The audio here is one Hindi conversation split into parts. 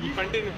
continue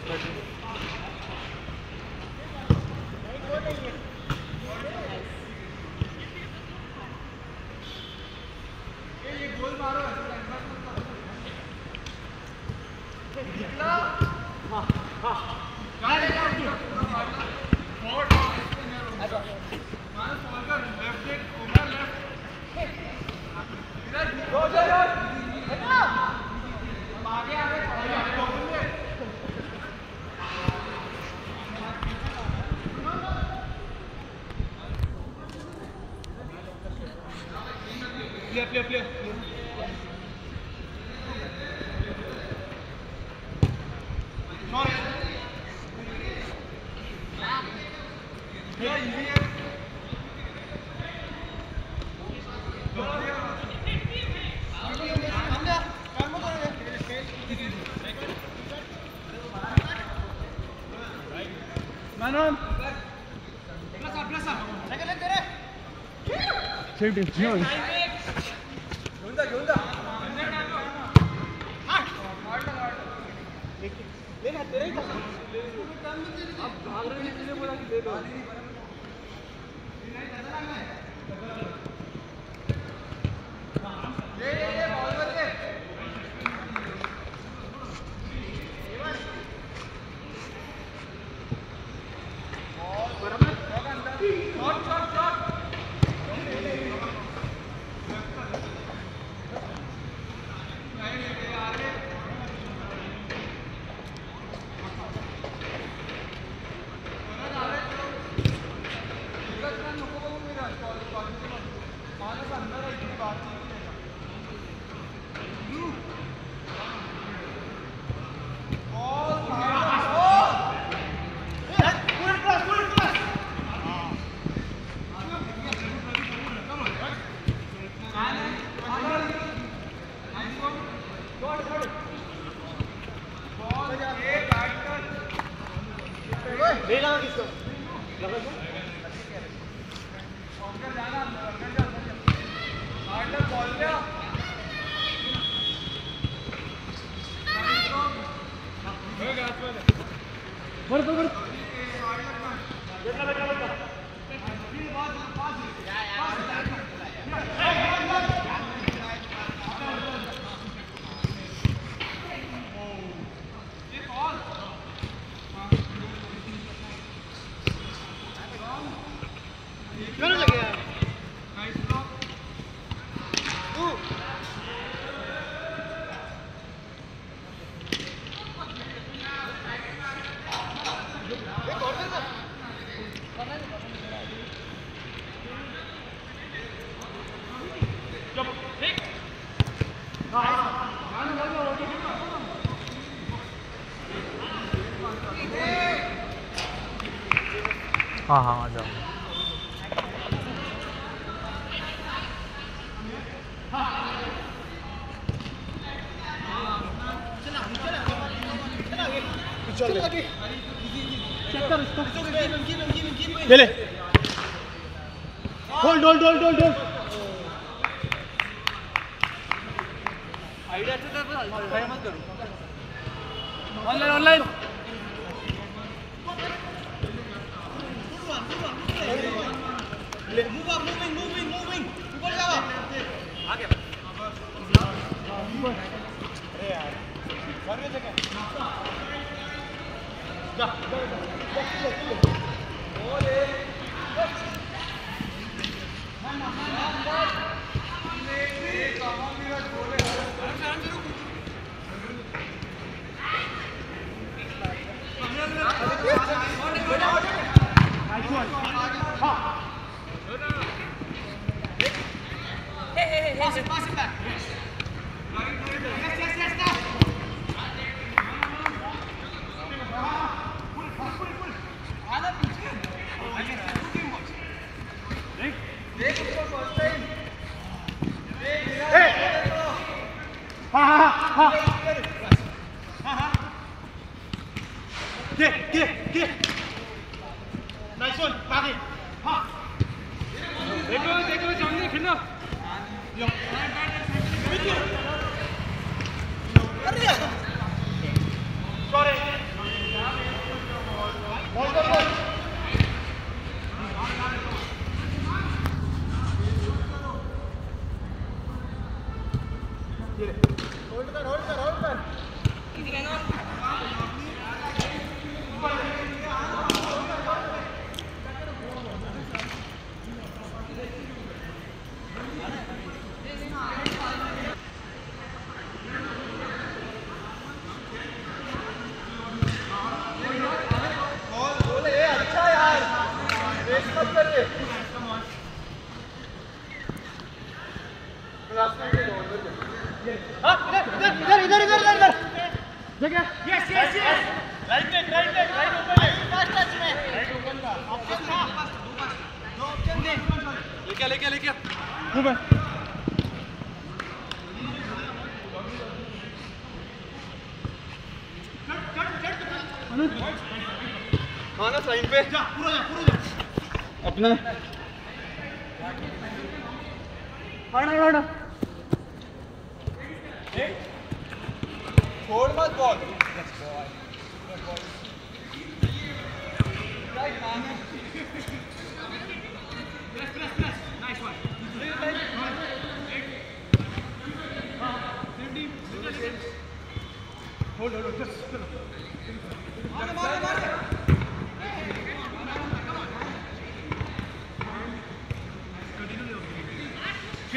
on. Bless up, bless up. Take it, take it. Shoot him, shoot him. चल चेक कर इसको ले ले hold hold hold hold hold idea अच्छा था फायर मत करो online online move up moving moving moving ऊपर जाओ आगे अरे यार कर दे जगह Pass it, pass it back. Yes.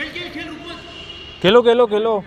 खेल खेल खेलो खेलो खेलो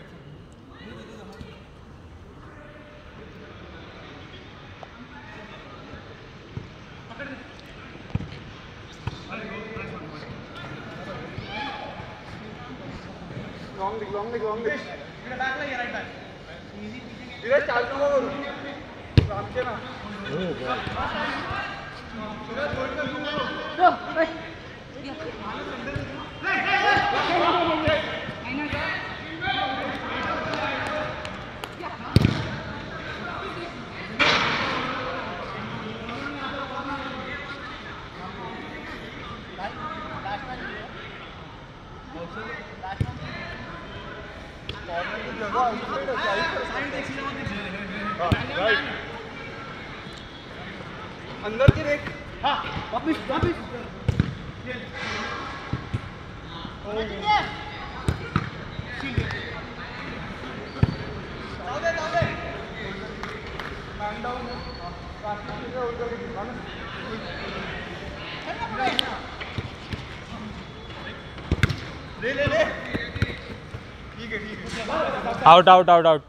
आउट आउट आउट आउट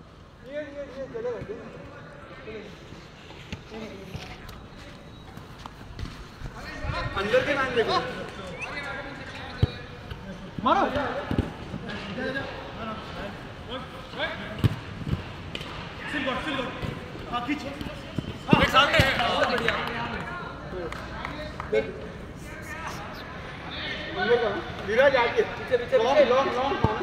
मारो सामने है बढ़िया long long long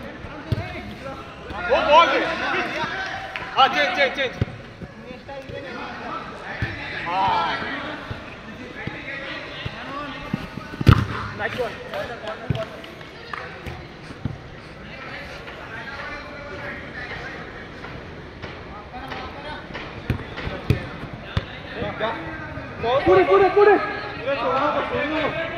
Go Bobby! Ah, change, change, change. Ah. Nice one. Put it, put it, put it!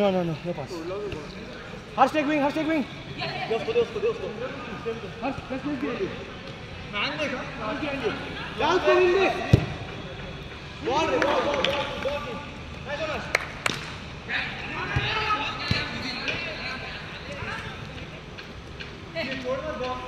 No, no, no, no pass. Harsh take wing, Harsh take wing. Harsh, let's make it. Dance for India. Ball, ball, ball, ball, ball. Nice one, Ash. बढ़िया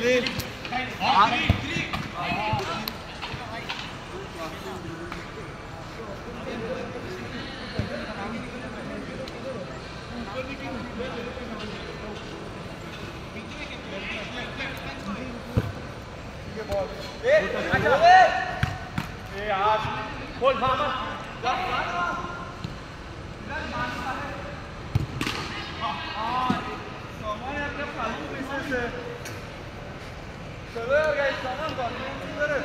Lil. खोल भामा Oh, my God. चलो गए सामान बाथरूम करे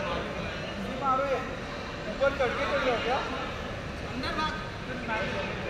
मारो ऊपर चढ़ के चढ़ जाओ क्या अंदर बात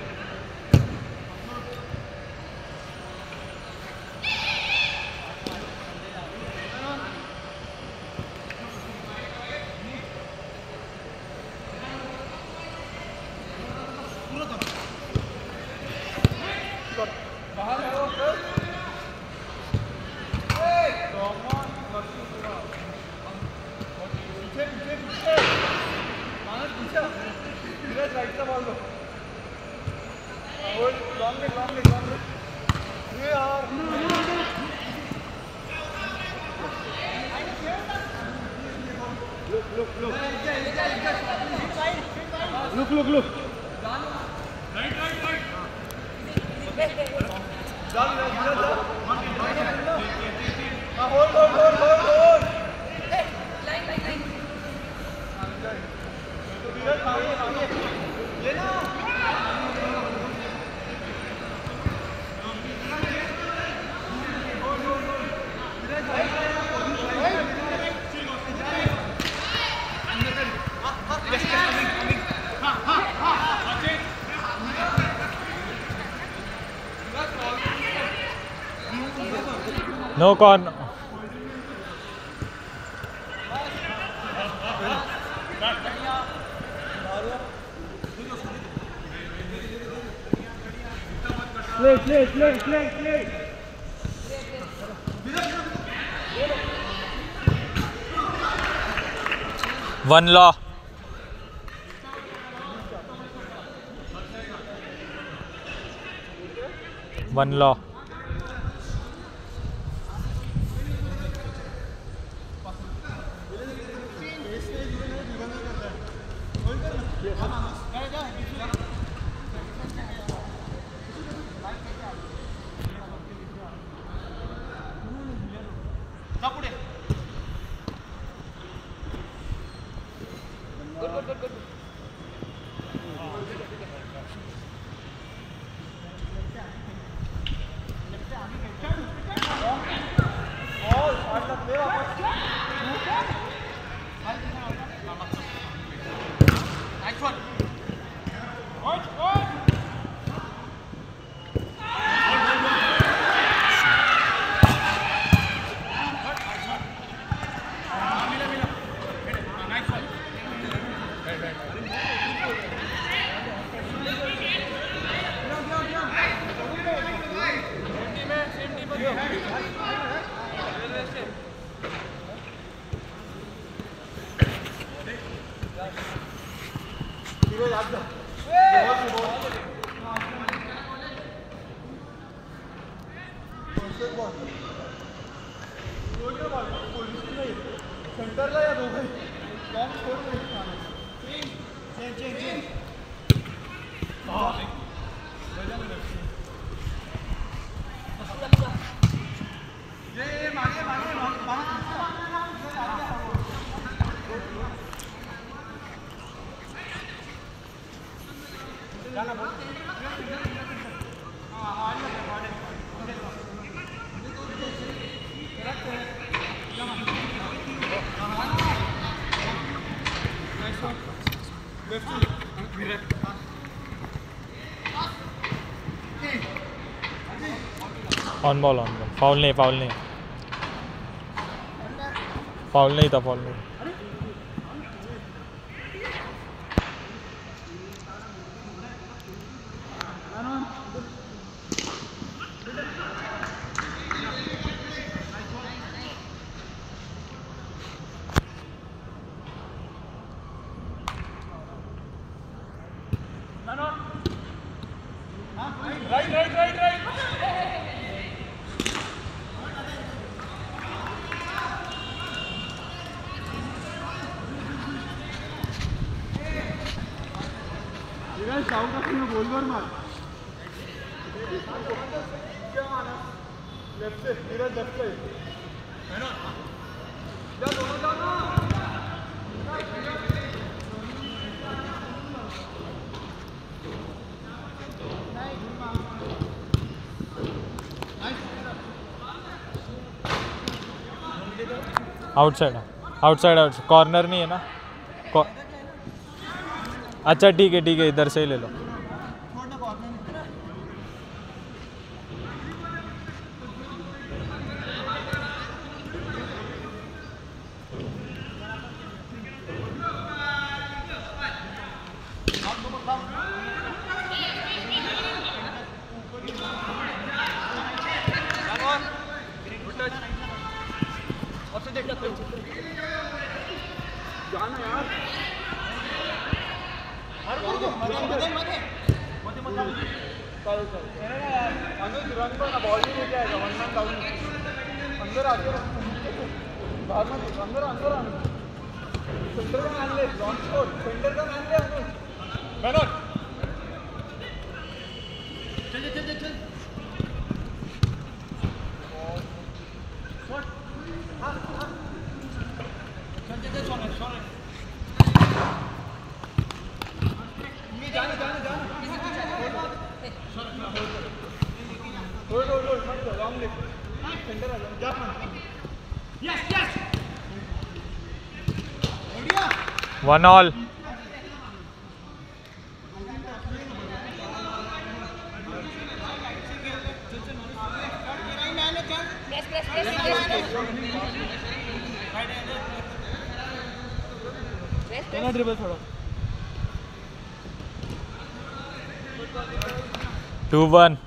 No con. Play, play, play, play, play. One law. One law. On ball on ball foul नहीं फाउल नहीं फाउल नहीं था फाउल नहीं आउटसाइड आउटसाइड आउटसाइड कॉर्नर नहीं है ना अच्छा ठीक है ठीक है इधर से ही ले लो one all two one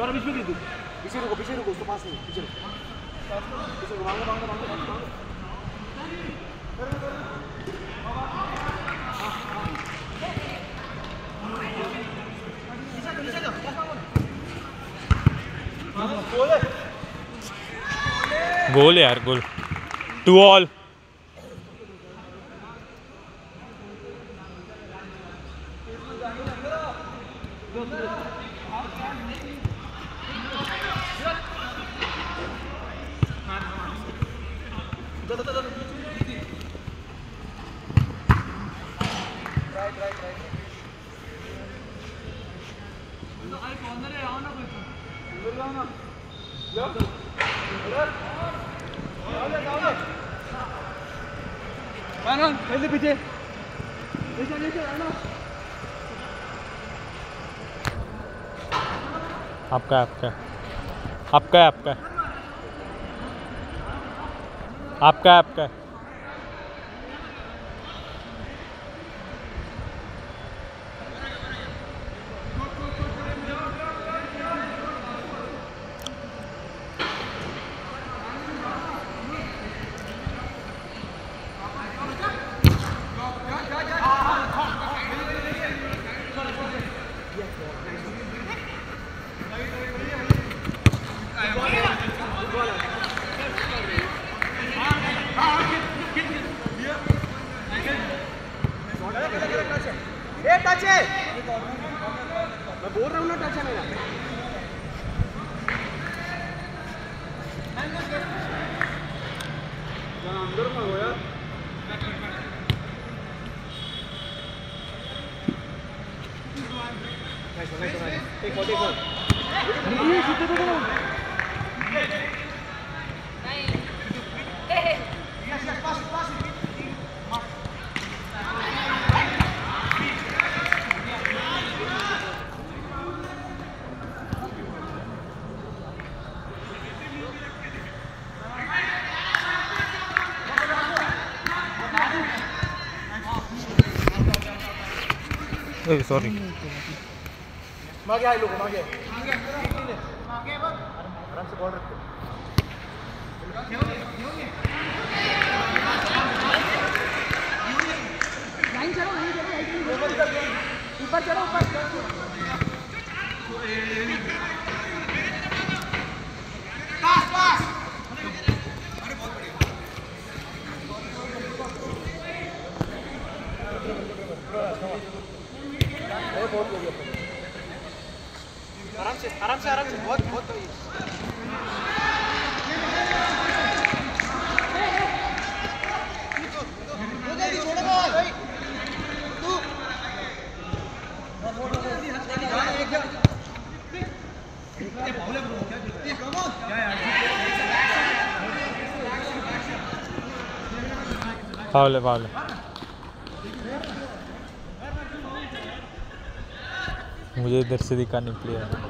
sir बीच में दे दो पीछे रुको पीछे रुको उसके पास नहीं पीछे रुको पीछे रुको मांगो मांगो मांगो मांगो गोल यार गोल टू ऑल आपका आपका आपका आपका आपका आपका Eh, sorry. Magi hai lu, magi. आराम से आराम से आराम से बहुत बहुत मुझे इधर से दिखा नहीं player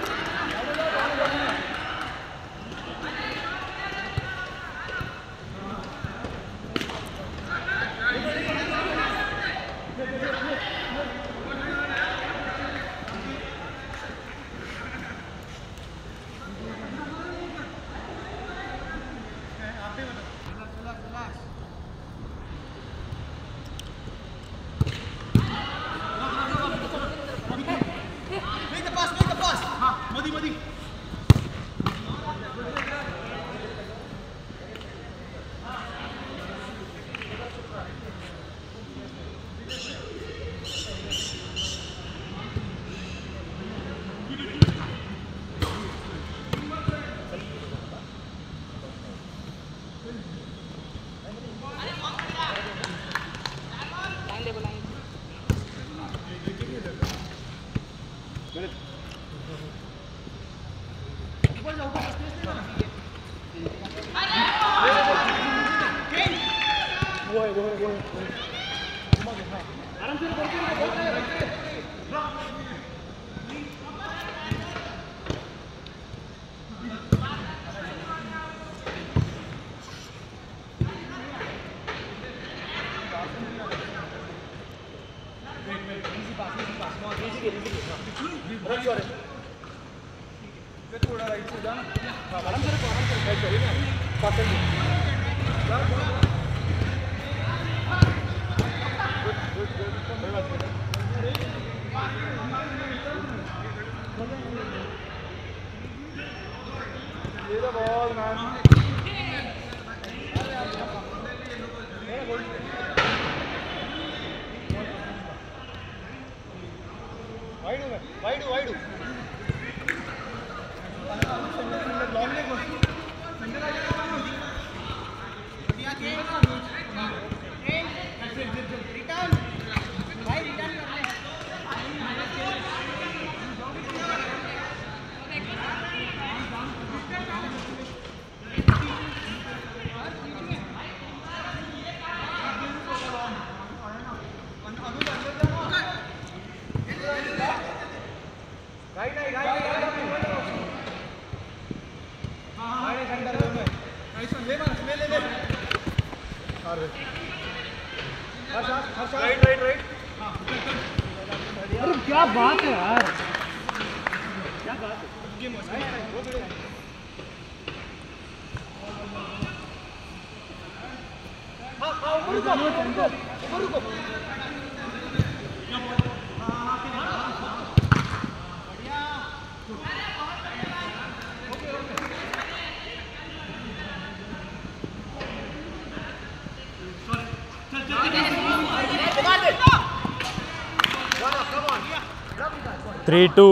three two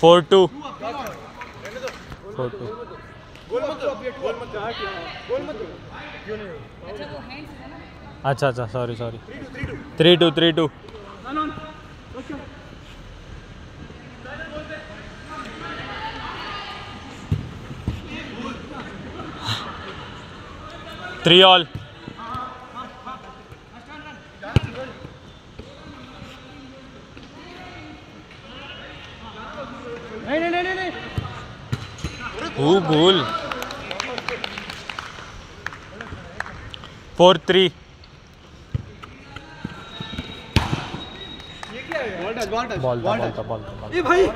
four two four two goal मत गोल मत हाँ, क्यों नहीं अच्छा वो हैंड्स है ना अच्छा अच्छा sorry sorry three two three two three all भूल फोर थ्री बॉल बॉल ए भाई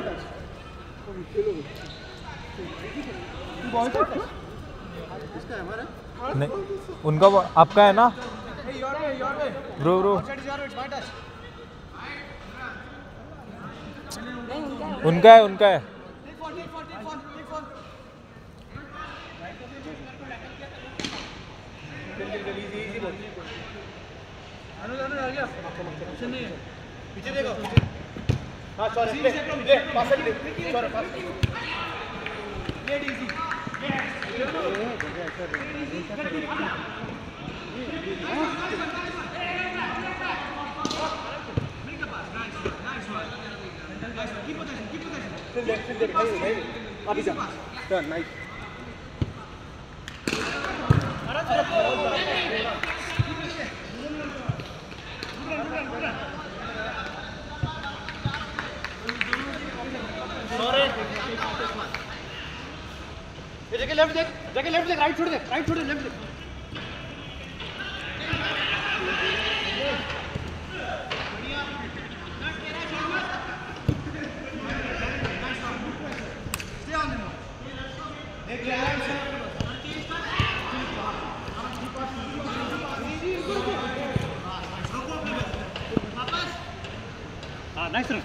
बॉल इसका हमारा नहीं उनका आपका है ना ब्रो ब्रो उनका है उनका है अनुज अनुज आ गया पीछे देखो हां सॉरी ले ले पास ले सॉरी पास ले डीजी अभी जा नाइस ये लेफ्ट देख लेफ्ट देख राइट छोड़ दे राइट छोड़ दे लेफ्ट हाँ, Nice run.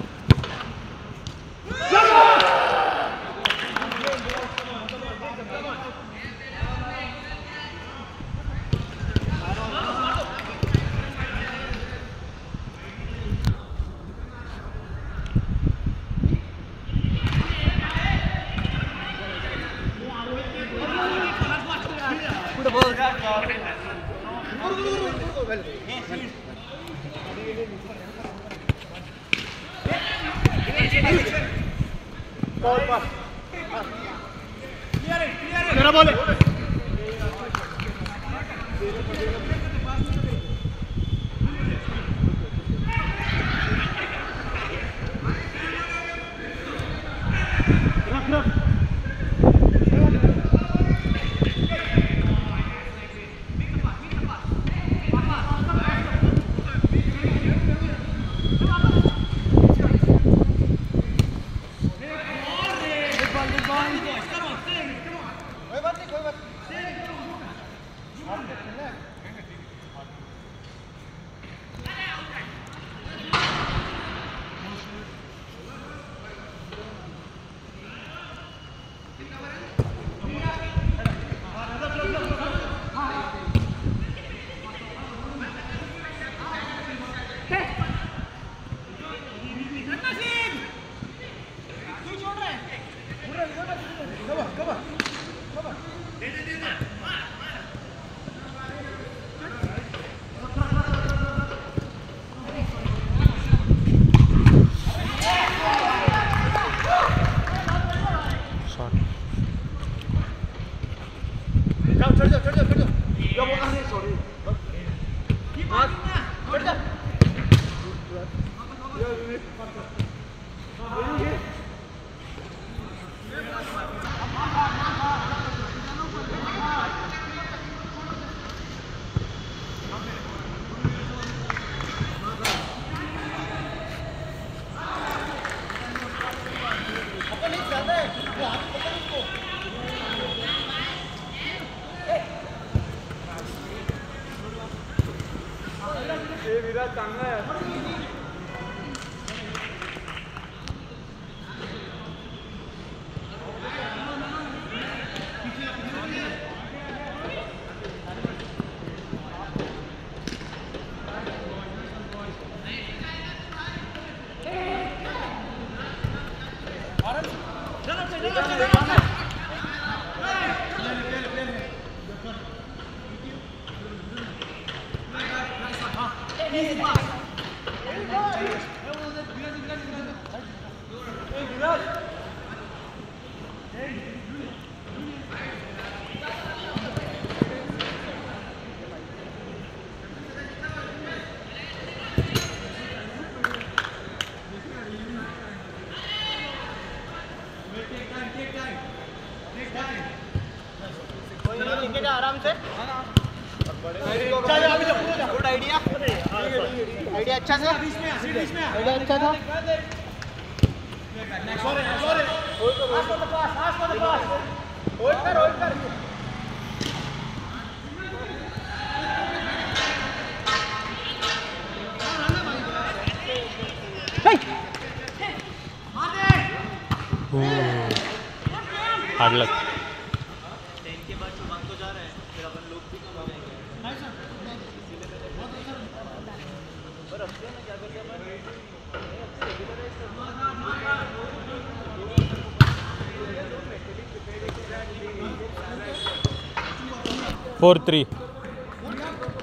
4-3.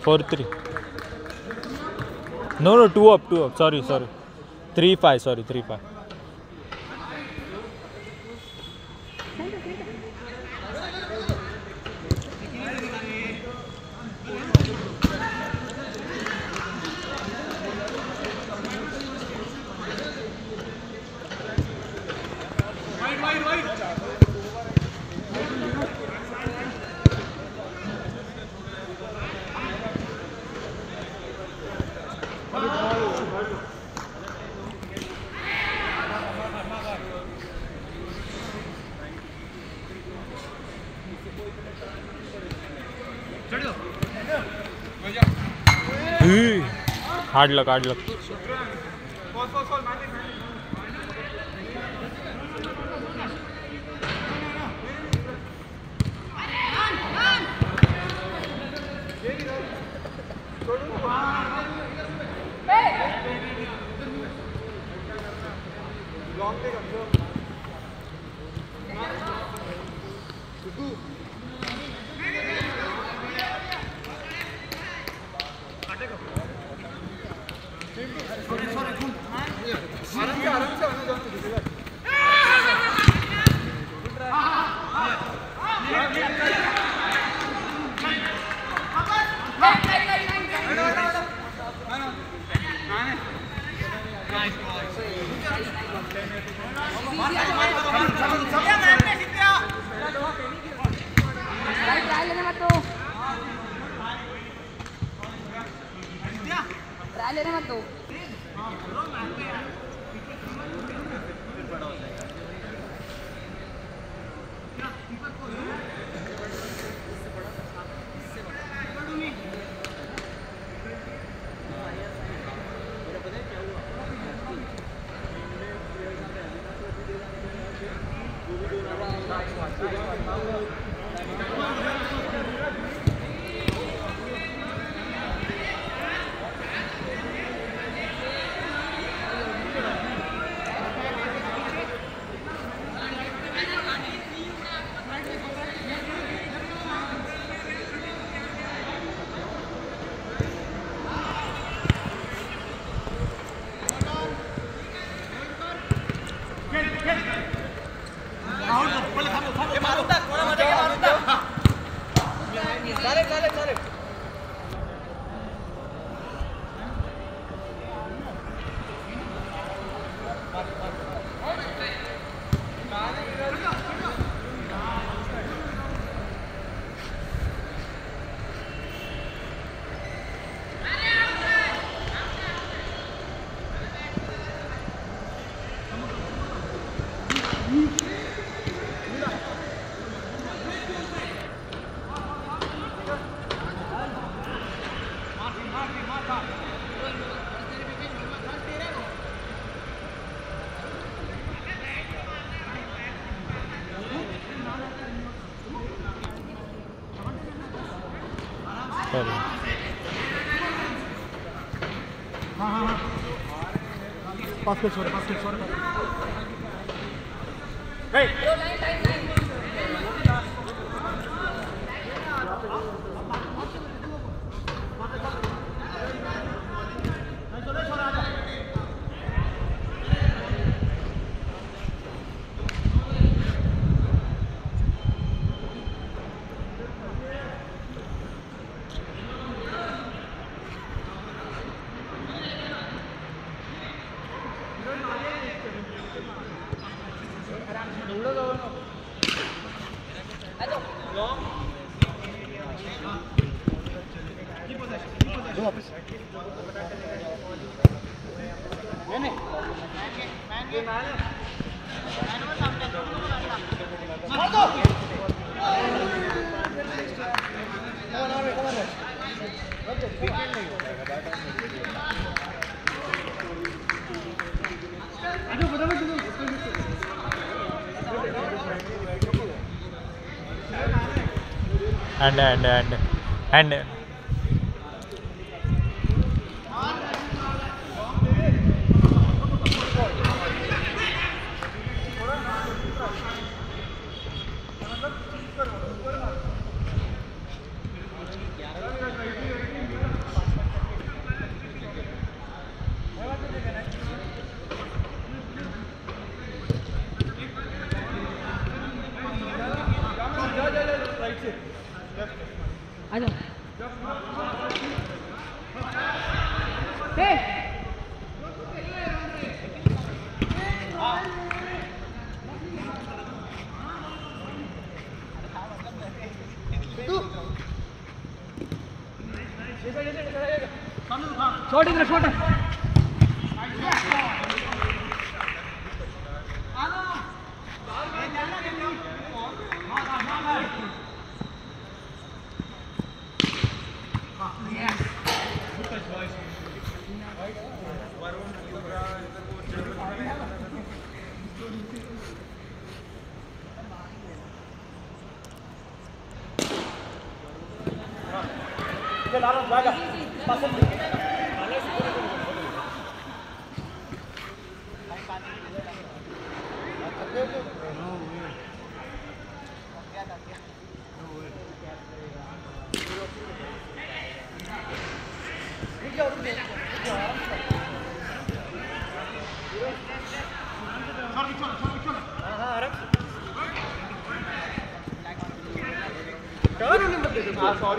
4-3. No, 2 up, 2 up. Sorry. 3-5, sorry, 3-5. Hard luck hard luck लेने मत दो सॉरी हाँ हाँ हाँ पास कर सॉरी पास कर sorry and and and and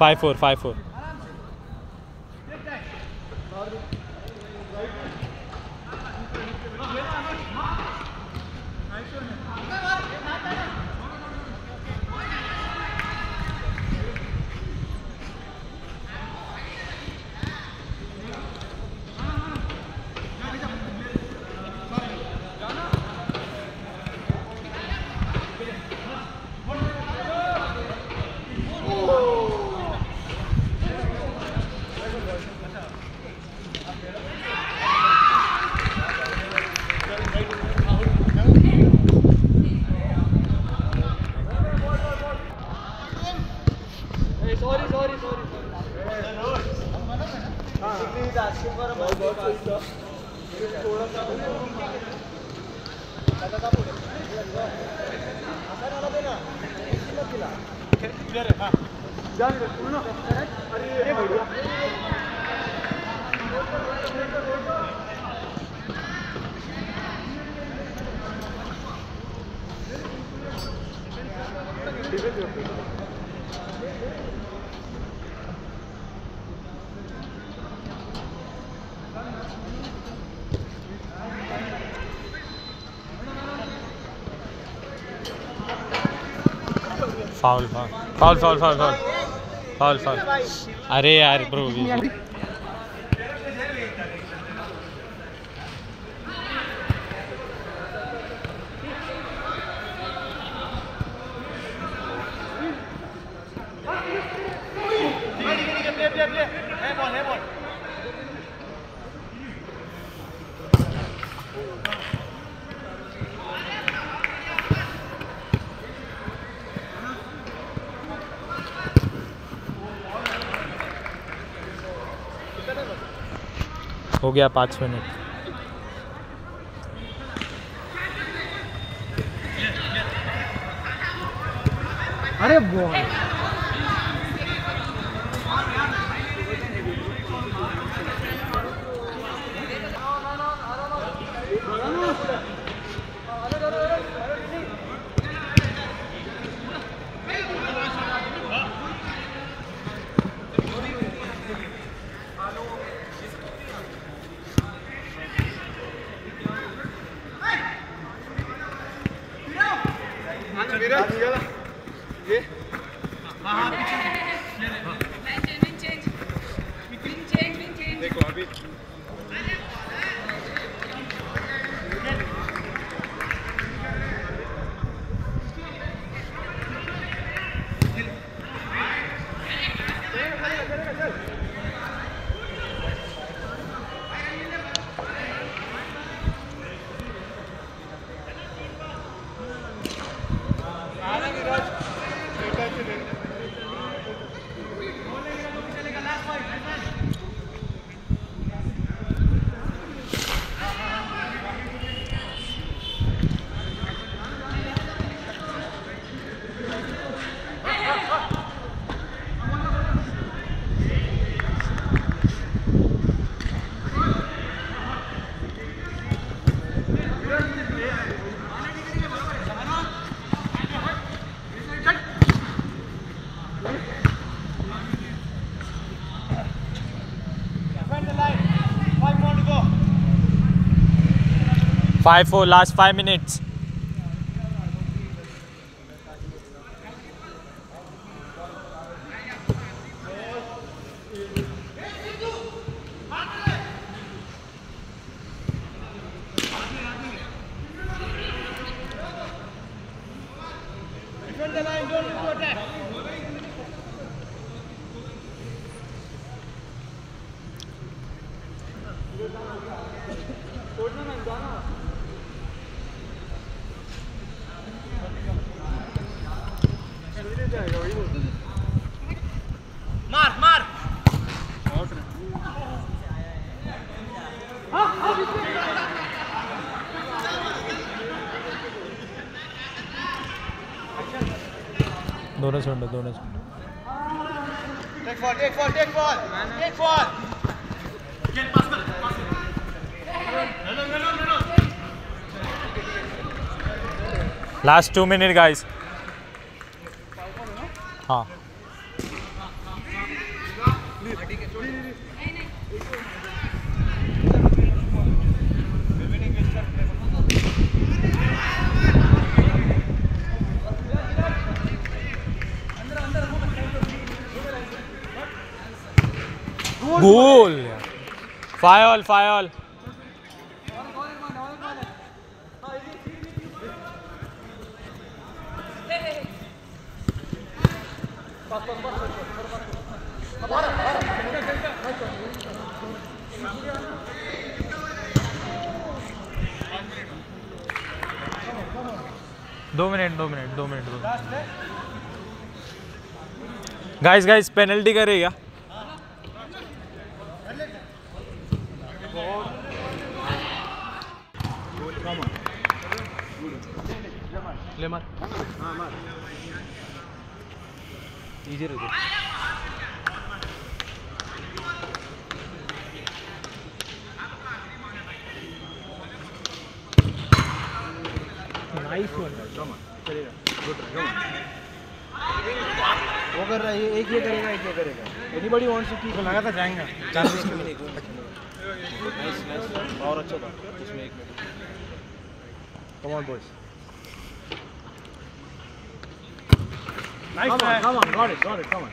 five four five four foul foul foul foul foul foul foul अरे यार ब्रो गया पाँच मिनट अरे बोल हाँ, हाँ, हाँ। देखो अभी 5 4 last 5 minutes दोनों सुन लो दोनों सुन take for take for take for take for get pass कर पास कर no no no no last 2 minute guys हाँ फायल फायल दो मिनट दो मिनट दो मिनट दो गाइस गाइस पेनल्टी करेगा ले मार हाँ मार इजी रहो नाइस वन कम चलेगा गुड कम वो कर रहा है एक ये करेगा एक ये करेगा एनीबडी वांट्स टू कीप लगातार जाएगा चार मिनट नाइस नाइस और अच्छा था इसमें एक minute come on boys Nice come on, come on, got it, got it, come on.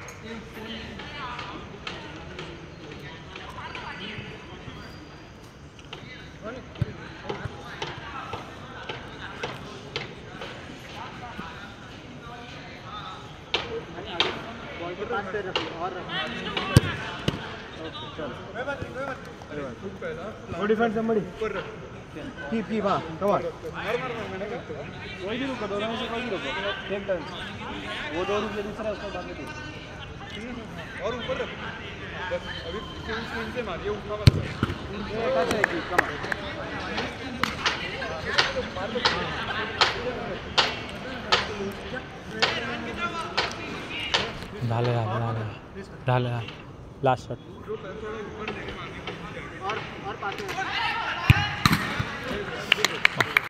Go defend somebody. Keep, keep, हाँ, come on. कोई भी कोई भी Take turn. वो दो रुक दूसरा उसको भागने दो. और ऊपर रख. बस अभी तीन तीन से मारिए उठा मत. टच है कि कम. मार दो. डालेगा डालेगा डालेगा लास्ट शॉट और और पास